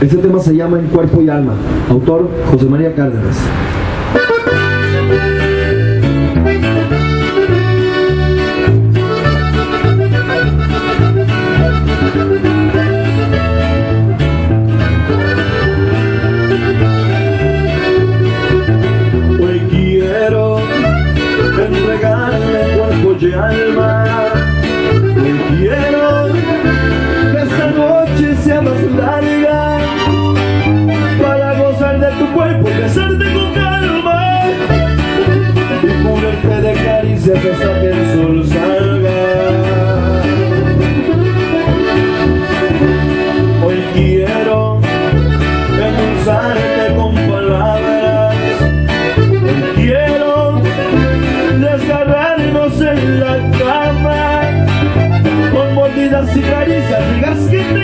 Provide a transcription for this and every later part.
Este tema se llama En Cuerpo y Alma. Autor José María Cárdenas. Hoy quiero entregarle cuerpo y alma. Besarte con calma. Y cubrirte de caricias hasta que el sol salga. Hoy quiero endulzarte con palabras. Quiero desgarrarnos en la cama. Con mordidas y caricias, digas que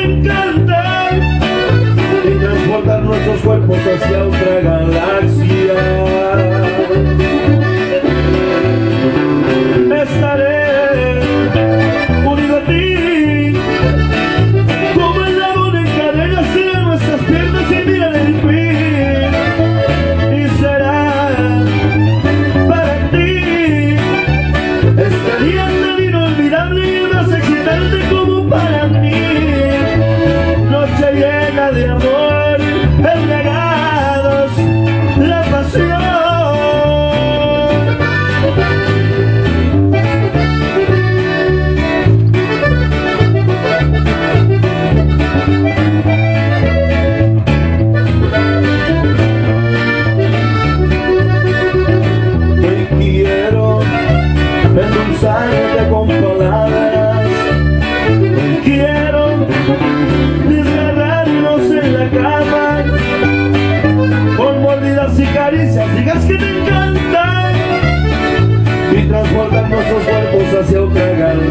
endulzarte con palabras. Hoy quiero desgarrarnos en la cama. Con mordidas y caricias digas que te encantan. Y transportar nuestros cuerpos hacia otra galaxia